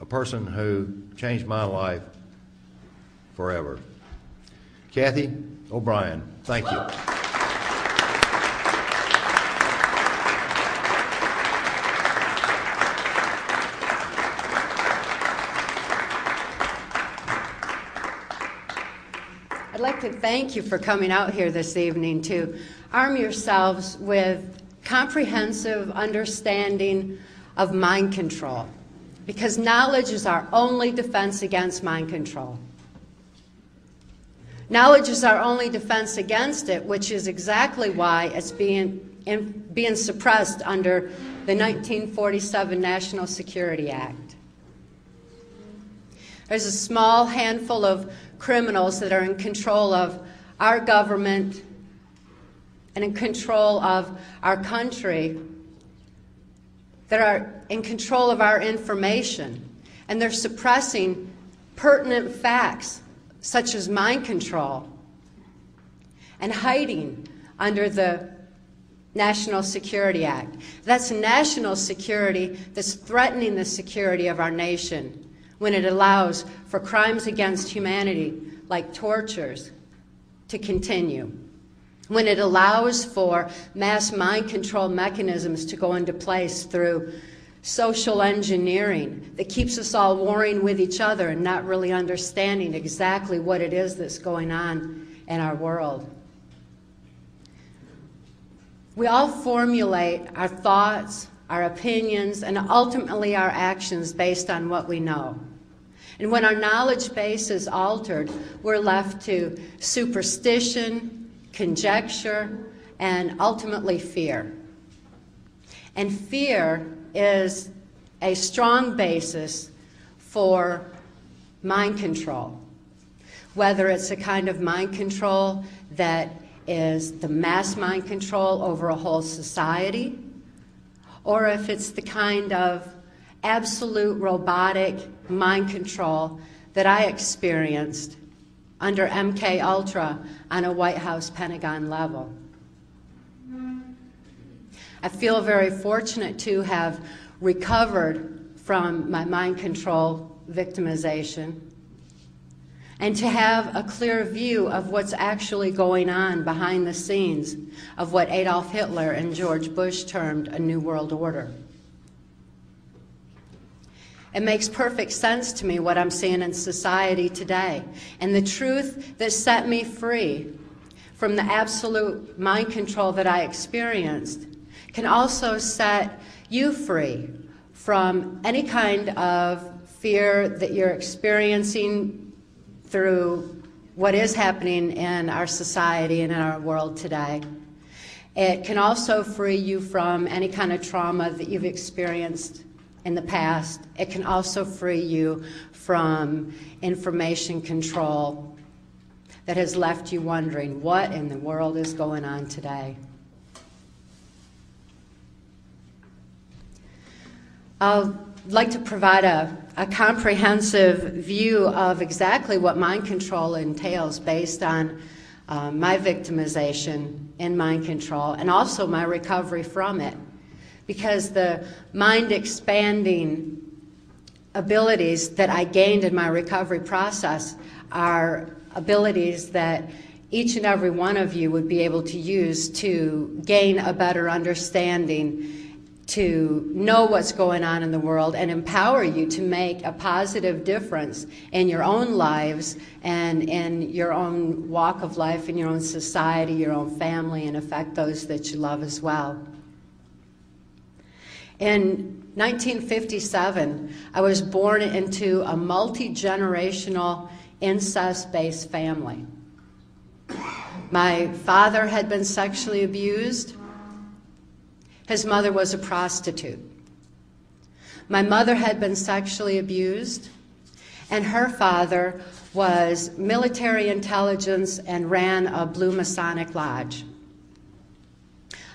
a person who changed my life forever. Cathy O'Brien, thank you. I'd like to thank you for coming out here this evening to arm yourselves with comprehensive understanding of mind control because knowledge is our only defense against mind control. Knowledge is our only defense against it, which is exactly why it's being, in, being suppressed under the 1947 National Security Act. There's a small handful of criminals that are in control of our government and in control of our country that are in control of our information. And they're suppressing pertinent facts such as mind control and hiding under the National Security Act. That's national security that's threatening the security of our nation when it allows for crimes against humanity like tortures to continue. When it allows for mass mind control mechanisms to go into place through social engineering that keeps us all warring with each other and not really understanding exactly what it is that's going on in our world. We all formulate our thoughts, our opinions, and ultimately our actions based on what we know. And when our knowledge base is altered, we're left to superstition, conjecture, and ultimately fear. And fear is a strong basis for mind control, whether it's a kind of mind control that is the mass mind control over a whole society, or if it's the kind of absolute robotic mind control that I experienced under MK Ultra on a White House Pentagon level. I feel very fortunate to have recovered from my mind control victimization and to have a clear view of what's actually going on behind the scenes of what Adolf Hitler and George Bush termed a New World Order. It makes perfect sense to me what I'm seeing in society today. And the truth that set me free from the absolute mind control that I experienced can also set you free from any kind of fear that you're experiencing through what is happening in our society and in our world today. It can also free you from any kind of trauma that you've experienced in the past. It can also free you from information control that has left you wondering what in the world is going on today. I'd like to provide a, a comprehensive view of exactly what mind control entails based on uh, my victimization in mind control and also my recovery from it because the mind expanding abilities that I gained in my recovery process are abilities that each and every one of you would be able to use to gain a better understanding, to know what's going on in the world, and empower you to make a positive difference in your own lives and in your own walk of life, in your own society, your own family, and affect those that you love as well. In 1957, I was born into a multi generational incest based family. My father had been sexually abused, his mother was a prostitute. My mother had been sexually abused, and her father was military intelligence and ran a Blue Masonic Lodge.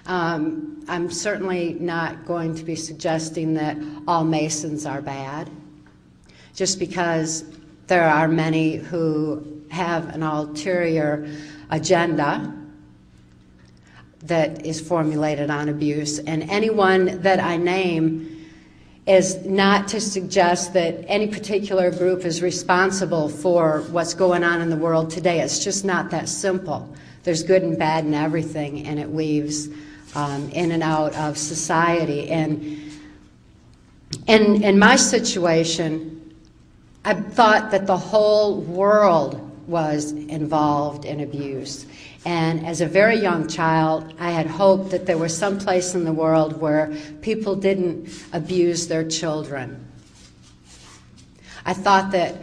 Um, I'm certainly not going to be suggesting that all Masons are bad, just because there are many who have an ulterior agenda that is formulated on abuse. And anyone that I name is not to suggest that any particular group is responsible for what's going on in the world today. It's just not that simple. There's good and bad in everything, and it weaves um, in and out of society. And in, in my situation, I thought that the whole world was involved in abuse. And as a very young child, I had hoped that there was some place in the world where people didn't abuse their children. I thought that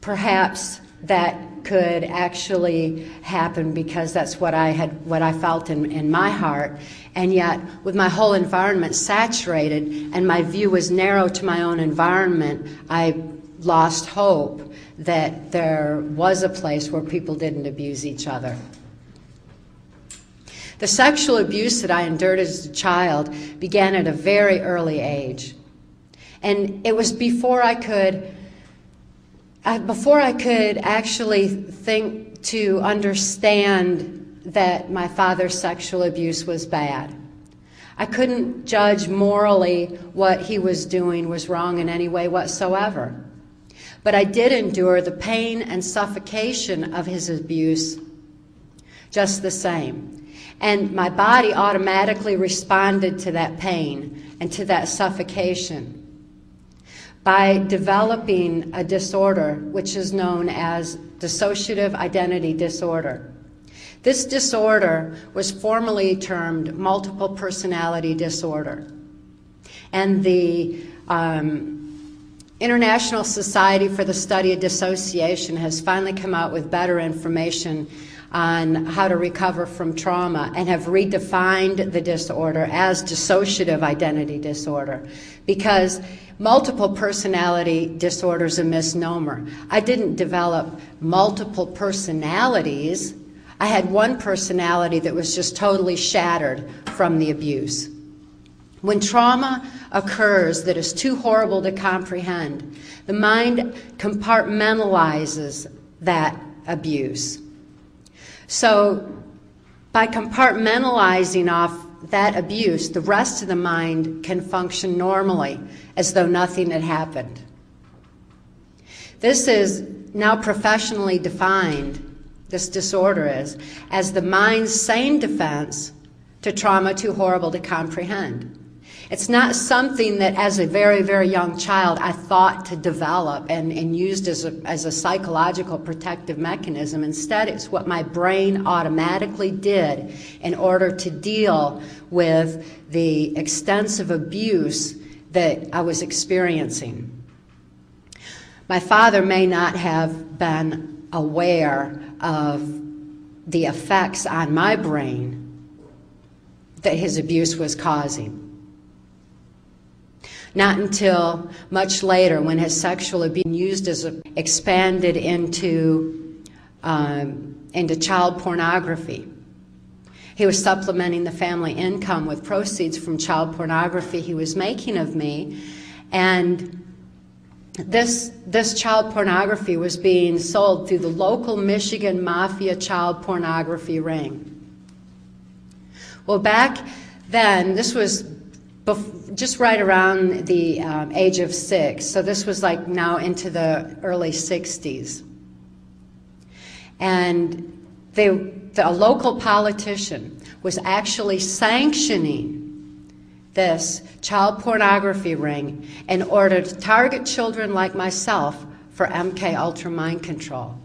perhaps that could actually happen because that's what I had what I felt in, in my heart. And yet with my whole environment saturated and my view was narrow to my own environment, I lost hope that there was a place where people didn't abuse each other. The sexual abuse that I endured as a child began at a very early age. And it was before I could uh, before I could actually think to understand that my father's sexual abuse was bad. I couldn't judge morally what he was doing was wrong in any way whatsoever. But I did endure the pain and suffocation of his abuse just the same. And my body automatically responded to that pain and to that suffocation by developing a disorder which is known as dissociative identity disorder. This disorder was formerly termed multiple personality disorder. And the um, International Society for the Study of Dissociation has finally come out with better information on how to recover from trauma and have redefined the disorder as dissociative identity disorder because multiple personality disorder is a misnomer. I didn't develop multiple personalities. I had one personality that was just totally shattered from the abuse. When trauma occurs that is too horrible to comprehend, the mind compartmentalizes that abuse. So, by compartmentalizing off that abuse, the rest of the mind can function normally as though nothing had happened. This is now professionally defined, this disorder is, as the mind's sane defense to trauma too horrible to comprehend. It's not something that, as a very, very young child, I thought to develop and, and used as a, as a psychological protective mechanism. Instead, it's what my brain automatically did in order to deal with the extensive abuse that I was experiencing. My father may not have been aware of the effects on my brain that his abuse was causing. Not until much later, when his sexual abuse used as a, expanded into um, into child pornography. He was supplementing the family income with proceeds from child pornography he was making of me, and this this child pornography was being sold through the local Michigan mafia child pornography ring. Well, back then, this was just right around the um, age of six. So this was like now into the early 60s. And they, the, a local politician was actually sanctioning this child pornography ring in order to target children like myself for MK Ultra mind control.